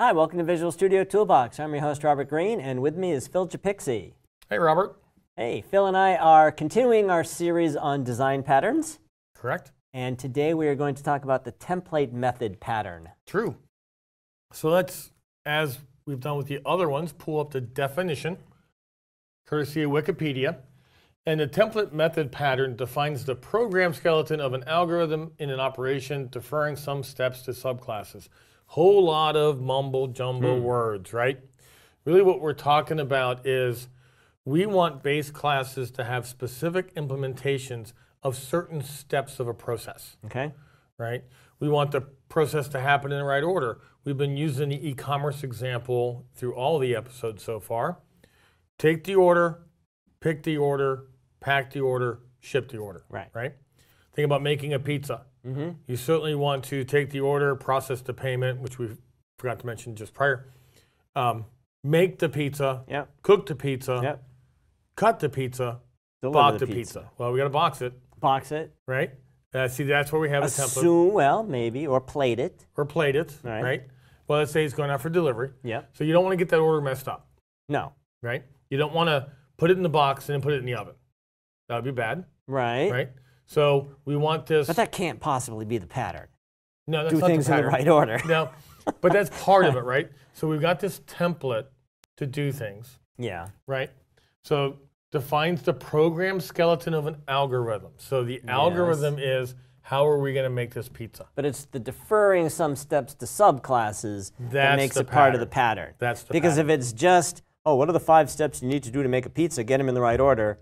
Hi, welcome to Visual Studio Toolbox. I'm your host, Robert Green, and with me is Phil Japikse. Hey, Robert. Hey, Phil and I are continuing our series on design patterns, Correct? and today we are going to talk about the template method pattern. True. So let's, as we've done with the other ones, pull up the definition, courtesy of Wikipedia. And the template method pattern defines the program skeleton of an algorithm in an operation, deferring some steps to subclasses. Whole lot of mumble jumble hmm. words, right? Really, what we're talking about is we want base classes to have specific implementations of certain steps of a process Okay? right? We want the process to happen in the right order. We've been using the e-commerce example through all the episodes so far. Take the order, pick the order, pack the order, ship the order. Right. Right. Think about making a pizza. Mm-hmm. You certainly want to take the order, process the payment, which we forgot to mention just prior. Um, make the pizza, Yep. cook the pizza, Yep. cut the pizza, Deliver box the the pizza. pizza. Well, we got to box it, Box it. right? Uh, see, that's where we have a template. Assume, well, maybe, or plate it. or plate it, Right. right. Well, let's say it's going out for delivery. Yeah. So you don't want to get that order messed up, No. right? You don't want to put it in the box and then put it in the oven. That would be bad, Right. right? So we want this. But that can't possibly be the pattern. no, that's Do not things the in the right order. No, but that's part of it, right? So we've got this template to do things, Yeah. right? So defines the program skeleton of an algorithm. So the algorithm is how are we going to make this pizza? But it's the deferring some steps to subclasses that makes it part of the pattern. That's the because pattern. if it's just, oh, what are the five steps you need to do to make a pizza? Get them in the right order.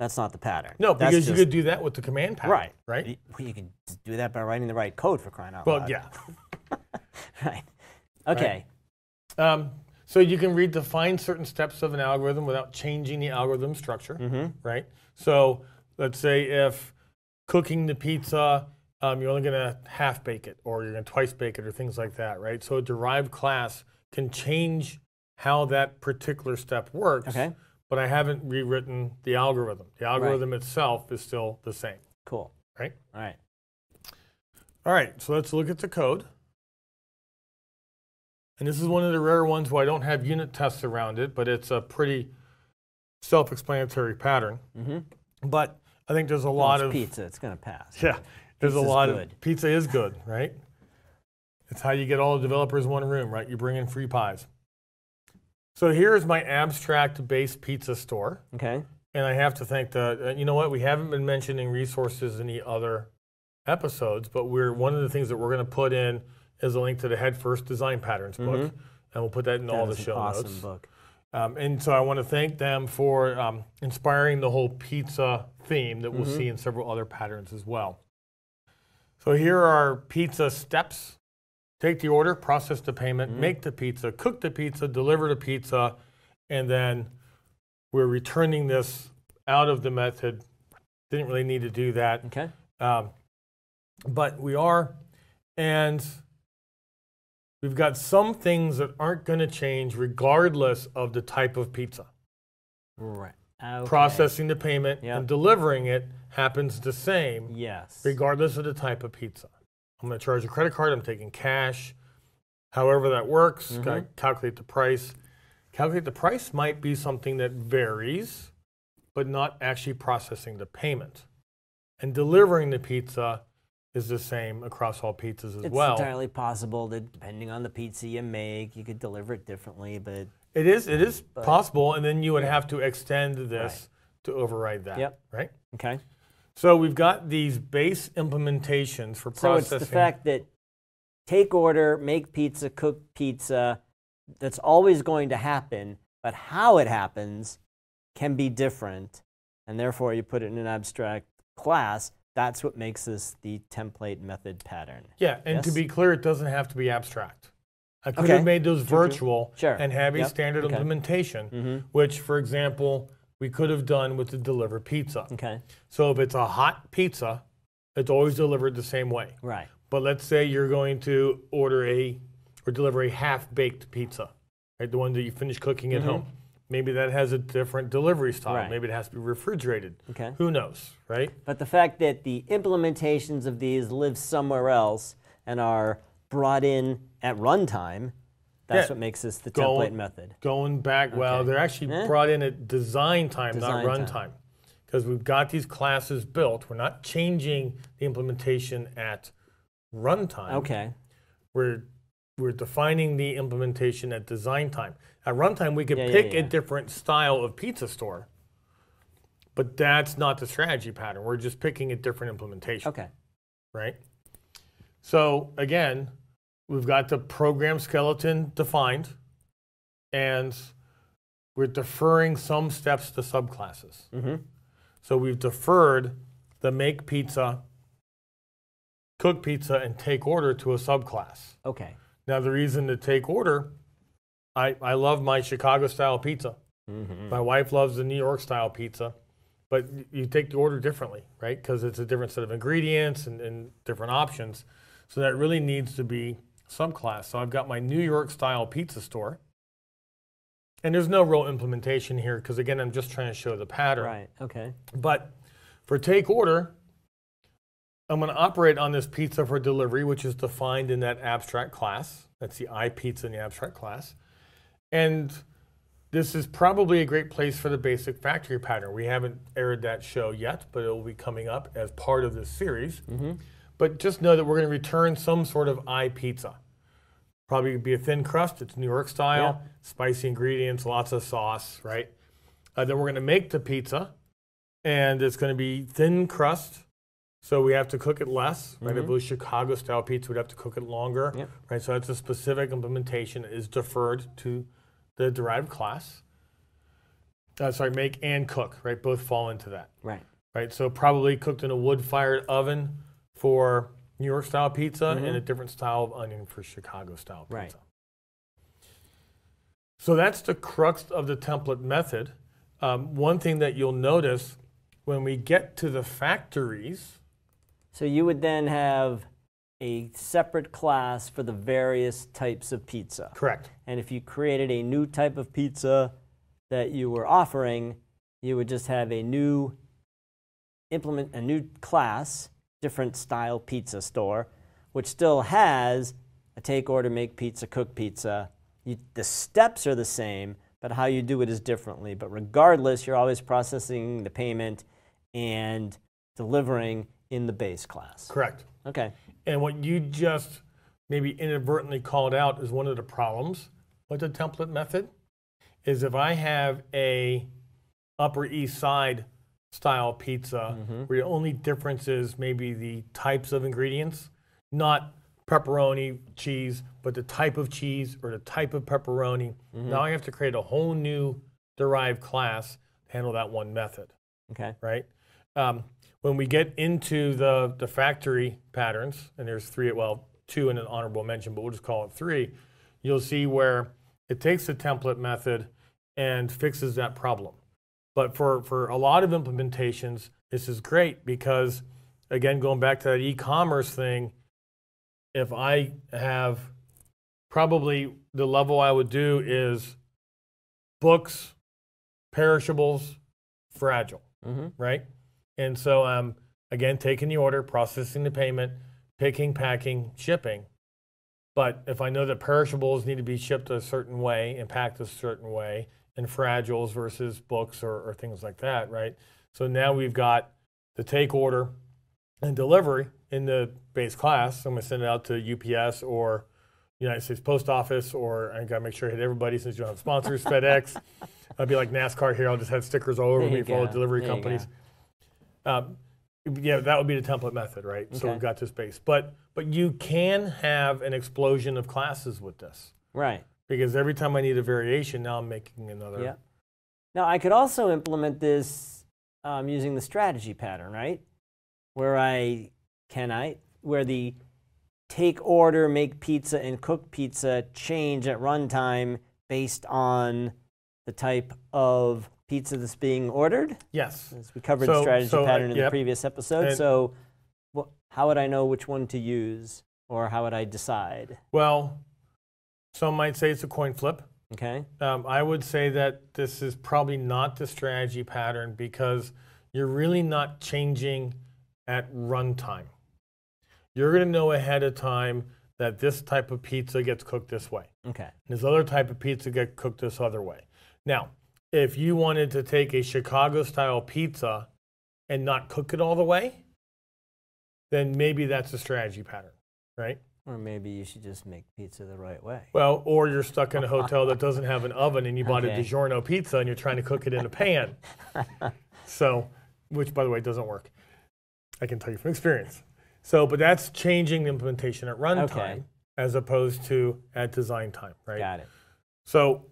That's not the pattern. no, That's because you could do that with the command pattern, right, Right? Y- Well, you can do that by writing the right code for crying out Well, loud. yeah. right. Okay. Um, so you can redefine certain steps of an algorithm without changing the algorithm structure, Mm-hmm. right? So let's say if cooking the pizza, um, you're only going to half bake it, or you're going to twice bake it, or things like that, right? So a derived class can change how that particular step works. Okay. But I haven't rewritten the algorithm. The algorithm itself is still the same, Cool. right? All right. All right, so let's look at the code. And this is one of the rare ones where I don't have unit tests around it, but it's a pretty self-explanatory pattern. Mm-hmm. But I think there's a lot of pizza. It's gonna pass. yeah, there's a lot good. of pizza is good, right? It's how you get all the developers in one room, right? You bring in free pies. So here's my abstract base pizza store. Okay. And I have to thank the, uh, you know what, we haven't been mentioning resources in the other episodes, but we're, one of the things that we're going to put in is a link to the Head First Design Patterns book. And we'll put that in all the show awesome notes. book. Um, and so I want to thank them for um, inspiring the whole pizza theme that we'll see in several other patterns as well. So here are pizza steps. Take the order, process the payment, make the pizza, cook the pizza, deliver the pizza, and then we're returning this out of the method. Didn't really need to do that. Okay. Um, but we are, and we've got some things that aren't going to change regardless of the type of pizza. Right. Okay. Processing the payment Yep. and delivering it happens the same Yes. regardless of the type of pizza. I'm going to charge a credit card, I'm taking cash. However that works, Mm-hmm. gotta calculate the price. Calculate the price might be something that varies, but not actually processing the payment. And delivering the pizza is the same across all pizzas as It's well. It's entirely possible that depending on the pizza you make, you could deliver it differently, but It is it is possible, and then you would have to extend this to override that. Yep. Right? okay. So we've got these base implementations for processing. So it's the fact that take order, make pizza, cook pizza, that's always going to happen, but how it happens can be different. And therefore, you put it in an abstract class. That's what makes this the template method pattern. Yeah, and to be clear, it doesn't have to be abstract. I could Okay. have made those virtual Sure. and have a Yep. standard Okay. implementation, Mhm. which, for example, we could have done with the deliver pizza. Okay. So if it's a hot pizza, it's always delivered the same way. Right. But let's say you're going to order a or deliver a half-baked pizza, right? The one that you finish cooking at home. Maybe that has a different delivery style. Mm-hmm. Right. Maybe it has to be refrigerated. Okay. Who knows, right? But the fact that the implementations of these live somewhere else and are brought in at runtime That's Yeah. what makes this the template method. Going back, well, Okay. they're actually Eh. brought in at design time, Design not run time. time. Because we've got these classes built. We're not changing the implementation at runtime. Okay. We're we're defining the implementation at design time. At runtime, we can Yeah, yeah, pick yeah. a different style of pizza store, but that's not the strategy pattern. We're just picking a different implementation, Okay. right? So again, we've got the program skeleton defined, and we're deferring some steps to subclasses. Mm-hmm. So we've deferred the make pizza, cook pizza, and take order to a subclass. Okay. Now, the reason to take order, I, I love my Chicago style pizza. Mm-hmm. My wife loves the New York style pizza, but you take the order differently, right? Because it's a different set of ingredients and, and different options. So that really needs to be subclass. So I've got my New York style pizza store. And there's no real implementation here because, again, I'm just trying to show the pattern. Right. Okay. But for take order, I'm going to operate on this pizza for delivery, which is defined in that abstract class. That's the IPizza in the abstract class. And this is probably a great place for the basic factory pattern. We haven't aired that show yet, but it will be coming up as part of this series. Mm-hmm. But just know that we're going to return some sort of I pizza, Probably be a thin crust. It's New York style, spicy ingredients, lots of sauce, right? Uh, then we're going to make the pizza, and it's going to be thin crust. So we have to cook it less, right? If it was Chicago style pizza, we'd have to cook it longer, Yep. right? So that's a specific implementation that is deferred to the derived class. Uh, sorry, make and cook, right? Both fall into that, Right. right? So probably cooked in a wood-fired oven for New York style pizza and a different style of onion for Chicago style pizza. Right. So that's the crux of the template method. Um, one thing that you'll notice when we get to the factories, So you would then have a separate class for the various types of pizza. correct, And if you created a new type of pizza that you were offering, you would just have a new implement a new class, different style pizza store, which still has a take order, make pizza, cook pizza. You, the steps are the same, but how you do it is differently. But regardless, you're always processing the payment and delivering in the base class. correct. Okay. And what you just maybe inadvertently called out is one of the problems with the template method is if I have a Upper East Side style pizza where the only difference is maybe the types of ingredients, not pepperoni, cheese, but the type of cheese or the type of pepperoni. Now I have to create a whole new derived class to handle that one method Okay. right? Um, when we get into the, the factory patterns, and there's three, well, two in an honorable mention, but we'll just call it three, you'll see where it takes the template method and fixes that problem. But for, for a lot of implementations, this is great because, again, going back to that e commerce thing, if I have probably the level I would do is books, perishables, fragile Mm-hmm. right? And so I'm again taking the order, processing the payment, picking, packing, shipping. But if I know that perishables need to be shipped a certain way and packed a certain way, and fragiles versus books or, or things like that, right? So now we've got the take order and delivery in the base class. I'm going to send it out to UPS or United States Post Office, or I got to make sure I hit everybody since you don't have sponsors, FedEx. I'd be like NASCAR here. I'll just have stickers all over me for all the delivery There companies. Um, yeah, that would be the template method, right? So we've got this base, but but you can have an explosion of classes with this Right. Because every time I need a variation, now I'm making another. Yeah. Now, I could also implement this um, using the strategy pattern, right? Where I can I where the take order, make pizza, and cook pizza change at runtime based on the type of pizza that's being ordered. Yes. As we covered So- the strategy so, uh, pattern in the previous episode. And- so, how would I know which one to use, or how would I decide? Well, some might say it's a coin flip. Okay. Um, I would say that this is probably not the strategy pattern because you're really not changing at runtime. You're going to know ahead of time that this type of pizza gets cooked this way. Okay. And this other type of pizza get cooked this other way. Now, if you wanted to take a Chicago style pizza and not cook it all the way, then maybe that's a strategy pattern, right? Or maybe you should just make pizza the right way. Well, or you're stuck in a hotel that doesn't have an oven and you bought Okay. a DiGiorno pizza and you're trying to cook it in a pan. so, which by the way doesn't work. I can tell you from experience. So, but that's changing the implementation at runtime Okay. as opposed to at design time, right? Got it. So,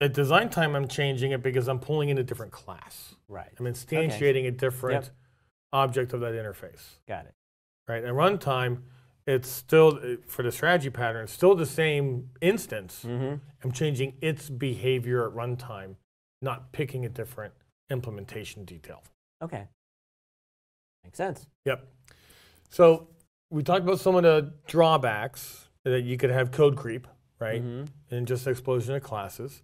at design time, I'm changing it because I'm pulling in a different class. Right. I'm instantiating a different Yep. object of that interface, Got it. right? At runtime, it's still for the strategy pattern, it's still the same instance. Mm-hmm. I'm changing its behavior at runtime, not picking a different implementation detail. Okay. Makes sense. Yep. So we talked about some of the drawbacks that you could have code creep, right? Mhm. And just explosion of classes.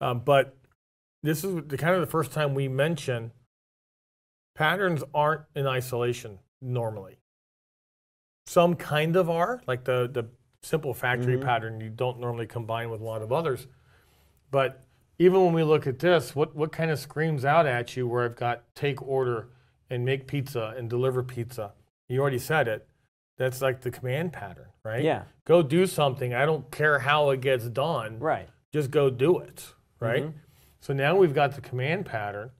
Um, but this is the kind of the first time we mention patterns aren't in isolation normally. Some kind of are, like the, the simple factory Mhm. pattern you don't normally combine with a lot of others. But even when we look at this, what, what kind of screams out at you where I've got take order and make pizza and deliver pizza? You already said it. That's like the command pattern, right? Yeah. Go do something. I don't care how it gets done Right. just go do it, right? Mhm. So now we've got the command pattern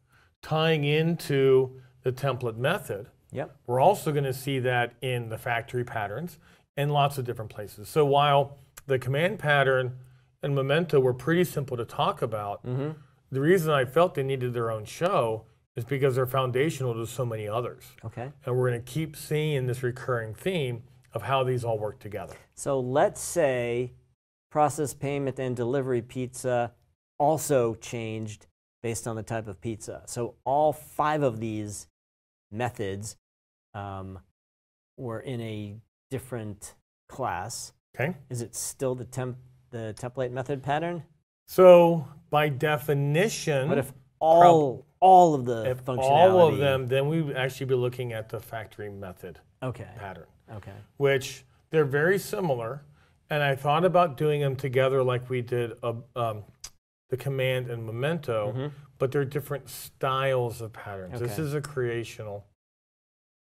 tying into the template method. Yep. We're also going to see that in the factory patterns and lots of different places. So while the command pattern and Memento were pretty simple to talk about, Mm-hmm. the reason I felt they needed their own show is because they're foundational to so many others. Okay. And we're going to keep seeing this recurring theme of how these all work together. So let's say process payment and delivery pizza also changed based on the type of pizza. So all five of these methods um, were in a different class. Okay? Is it still the temp the template method pattern? So by definition, What if all all of the if functionality? all of them, then we would actually be looking at the factory method Okay. pattern, Okay. which they're very similar. And I thought about doing them together like we did uh, um, the command and memento, Mhm. but they're different styles of patterns. This is a creational,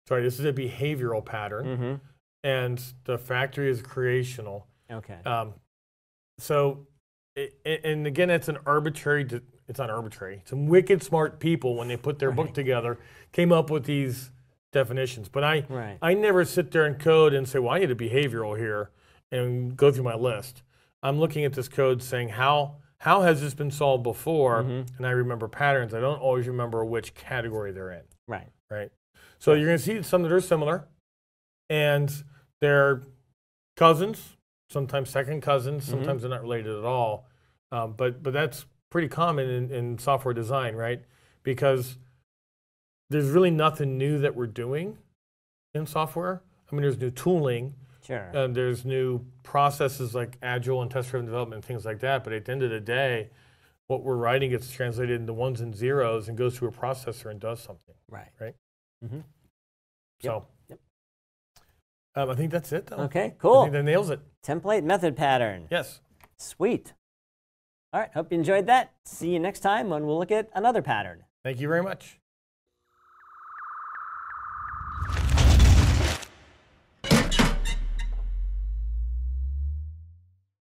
sorry, this is a behavioral pattern, Mm-hmm. and the factory is creational. Okay. Um, so, i i- and again, it's an arbitrary. It's not arbitrary. Some wicked smart people, when they put their book together, came up with these definitions. But I, right. I never sit there and code and say, "Well, I need a behavioral here," and go through my list. I'm looking at this code saying, "How how has this been solved before?" Mhm. And I remember patterns. I don't always remember which category they're in right. right? So you're going to see some that are similar, and they're cousins, sometimes second cousins, Mhm. sometimes they're not related at all. Um, but but that's pretty common in, in software design, right? Because there's really nothing new that we're doing in software. I mean, there's new tooling, Sure. and there's new processes like agile and test-driven development and things like that. But at the end of the day, what we're writing gets translated into ones and zeros and goes through a processor and does something. Right. Right. Mm-hmm. So. Yep. Um, I think that's it, though. Okay, cool. I think that nails it. Template method pattern. Yes. Sweet. All right, hope you enjoyed that. See you next time when we'll look at another pattern. Thank you very much.